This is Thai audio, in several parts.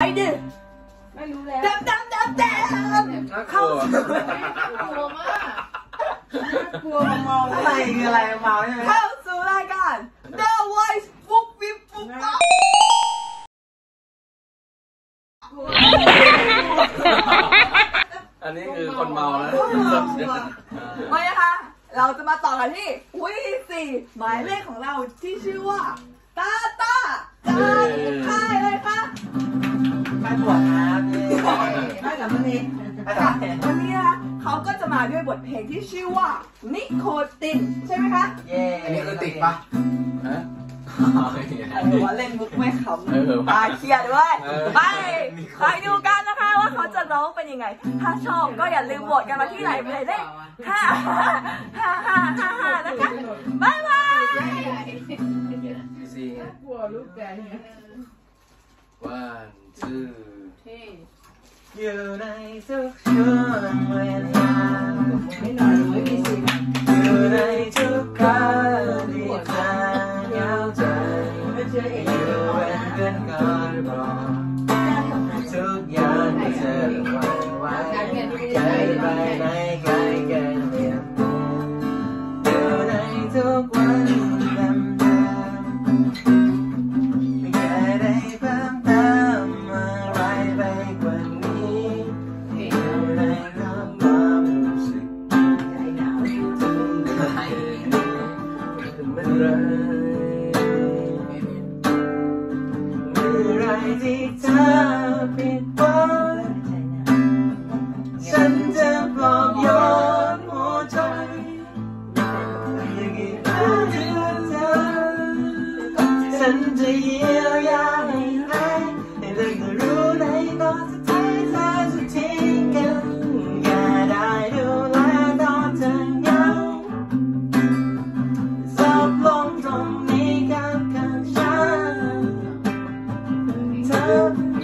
ไปดิ ไม่รู้แล้วดำดำดำดำเข้าสู่กลัวมากกลัวเมาอะไรคืออะไรเมาใช่ไหมเข้าสู่รายการ The Voice ฟุกฟิบฟุกฟักอันนี้คือคนเมาแล้วไม่นะคะเราจะมาต่อกันที่วีสี่หมายเลขของเราที่ชื่อว่าตา ได้กับวันนี้ใครปวดวันนี้นะคะเขาก็จะมาด้วยบทเพลงที่ชื่อว่า นิโคติน ใช่ไหมคะเย่อันนี้คือติดปะฮะเออว่าเล่นมุกไม่ขเออำตาเครียดด้วยเออไปไปดูกันนะคะว่าเขาจะร้องเป็นยังไง ถ้าชอบก็อย่าลืมโหวตกันมาที่ไหนไปเลยเลขห้าห้าห้าห้าห้านะคะบ๊ายบายพีซีกลัวลูกแกเนี่ย one two เท่อยู่ในทุกช่วงเวลาไม่หน่อยไม่มีสิอยู่ในทุกครั้งที่เไรที่เธอผิดหวังฉันจะปลอบโยนหัวใจอย่างกี่ครั้งเธอฉันจะเยียวยา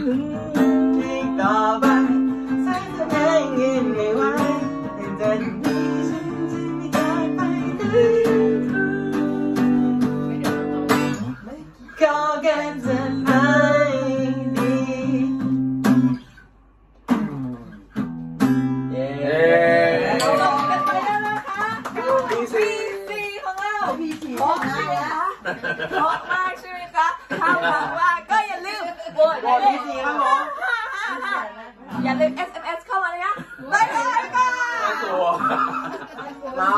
อีกต่อไปใส่เธอเองยืนไม่ไหวแต่เธอนี้ฉันจะไม่กลายไปไหนขอแค่เธอให้ดีเย้เย้เราลงกันไปแล้วนะคะ พีซีของเราพีซีเพราะใช่ไหมคะเพราะมากใช่ไหมคะถ้าหวังว่าก็อย่าลืมโหวต โหวตพีซีครับผม อย่าลืม SMS เข้ามาเลยนะบ๊ายบายค่ะตัวเมา